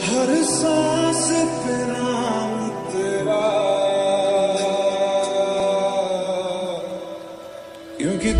हर सांस पे नाम तेरा। क्योंकि